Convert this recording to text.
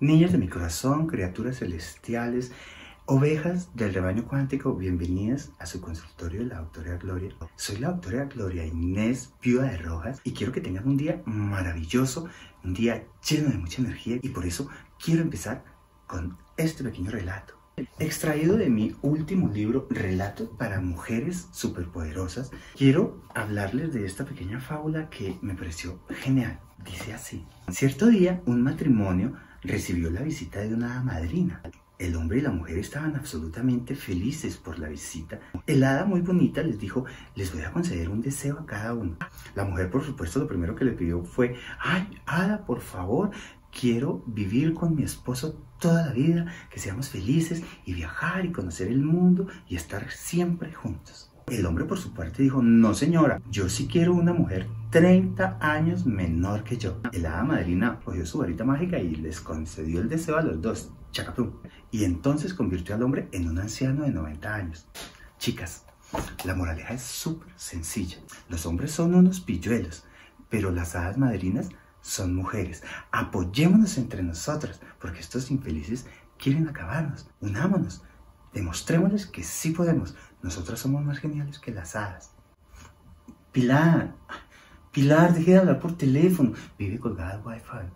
Niñas de mi corazón, criaturas celestiales, ovejas del rebaño cuántico, bienvenidas a su consultorio la doctora Gloria. Soy la doctora Gloria Inés, viuda de Rojas, y quiero que tengan un día maravilloso, un día lleno de mucha energía, y por eso quiero empezar con este pequeño relato. Extraído de mi último libro, Relato para Mujeres Superpoderosas, quiero hablarles de esta pequeña fábula que me pareció genial. Dice así, cierto día un matrimonio recibió la visita de una madrina. El hombre y la mujer estaban absolutamente felices por la visita. El hada muy bonita les dijo, les voy a conceder un deseo a cada uno. La mujer, por supuesto, lo primero que le pidió fue, ay, hada, por favor, quiero vivir con mi esposo toda la vida, que seamos felices y viajar y conocer el mundo y estar siempre juntos. El hombre por su parte dijo, no señora, yo sí quiero una mujer 30 años menor que yo. El hada madrina cogió su varita mágica y les concedió el deseo a los dos, chacapum. Y entonces convirtió al hombre en un anciano de 90 años. Chicas, la moraleja es súper sencilla. Los hombres son unos pilluelos, pero las hadas madrinas son mujeres. Apoyémonos entre nosotras, porque estos infelices quieren acabarnos. Unámonos. Demostrémosles que sí podemos. Nosotras somos más geniales que las hadas. Pilar, Pilar, deje de hablar por teléfono. Vive colgada al wifi.